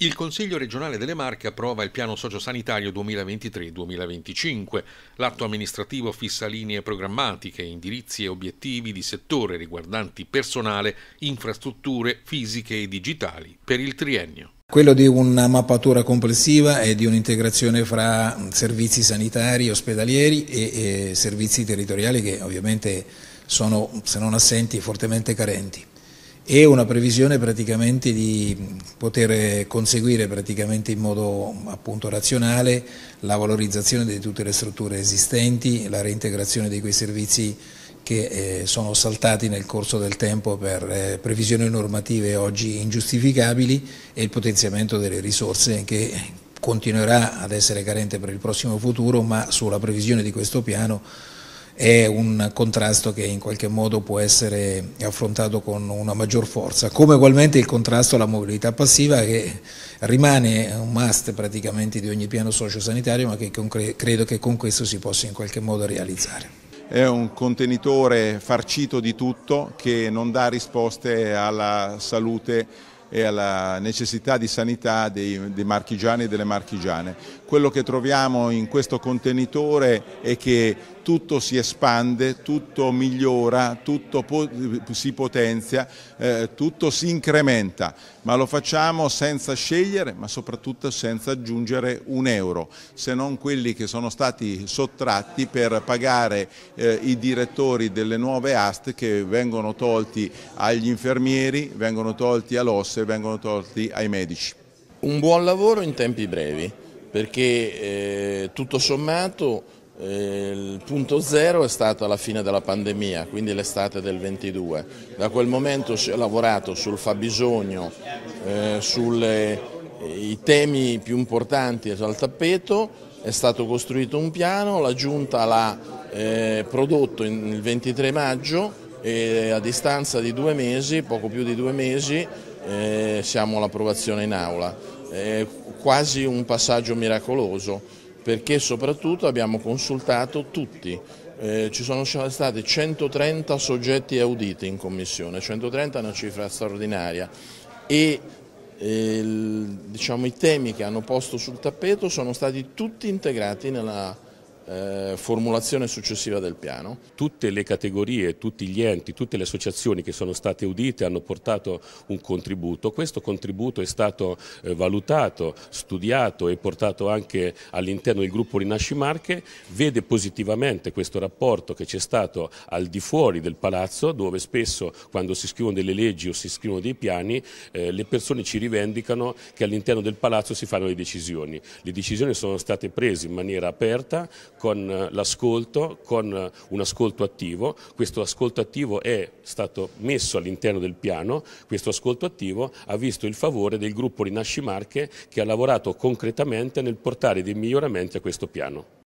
Il Consiglio regionale delle Marche approva il piano sociosanitario 2023-2025. L'atto amministrativo fissa linee programmatiche, indirizzi e obiettivi di settore riguardanti personale, infrastrutture fisiche e digitali per il triennio. Quello di una mappatura complessiva e di un'integrazione fra servizi sanitari, ospedalieri e, e servizi territoriali che ovviamente sono, se non assenti, fortemente carenti e una previsione praticamente di poter conseguire praticamente in modo appunto razionale la valorizzazione di tutte le strutture esistenti, la reintegrazione di quei servizi che eh, sono saltati nel corso del tempo per eh, previsioni normative oggi ingiustificabili e il potenziamento delle risorse che continuerà ad essere carente per il prossimo futuro ma sulla previsione di questo piano è un contrasto che in qualche modo può essere affrontato con una maggior forza, come ugualmente il contrasto alla mobilità passiva che rimane un must praticamente di ogni piano sociosanitario ma che credo che con questo si possa in qualche modo realizzare. È un contenitore farcito di tutto che non dà risposte alla salute e alla necessità di sanità dei, dei, marchigiani e delle marchigiane. Quello che troviamo in questo contenitore è che tutto si espande, tutto migliora, tutto po si potenzia, eh, tutto si incrementa, ma lo facciamo senza scegliere, ma soprattutto senza aggiungere un euro, se non quelli che sono stati sottratti per pagare eh, i direttori delle nuove aste che vengono tolti agli infermieri, vengono tolti all'osse, vengono tolti ai medici. Un buon lavoro in tempi brevi, perché eh, tutto sommato il punto zero è stato alla fine della pandemia, quindi l'estate del 22. Da quel momento si è lavorato sul fabbisogno, eh, sui temi più importanti al tappeto, è stato costruito un piano, la Giunta l'ha eh, prodotto il 23 maggio e a distanza di due mesi, poco più di due mesi, eh, siamo all'approvazione in aula. È quasi un passaggio miracoloso perché soprattutto abbiamo consultato tutti, eh, ci sono stati 130 soggetti auditi in commissione, 130 è una cifra straordinaria. E eh, diciamo, i temi che hanno posto sul tappeto sono stati tutti integrati nella eh, formulazione successiva del piano. Tutte le categorie, tutti gli enti, tutte le associazioni che sono state udite hanno portato un contributo. Questo contributo è stato eh, valutato, studiato e portato anche all'interno del gruppo Rinasci Marche, vede positivamente questo rapporto che c'è stato al di fuori del palazzo dove spesso quando si scrivono delle leggi o si scrivono dei piani eh, le persone ci rivendicano che all'interno del palazzo si fanno le decisioni. Le decisioni sono state prese in maniera aperta con eh, l'ascolto, con eh, un ascolto attivo. Questo ascolto attivo è stato messo all'interno del piano, questo ascolto attivo ha visto il favore del gruppo Rinasci Marche che ha lavorato concretamente nel portare dei miglioramenti a questo piano.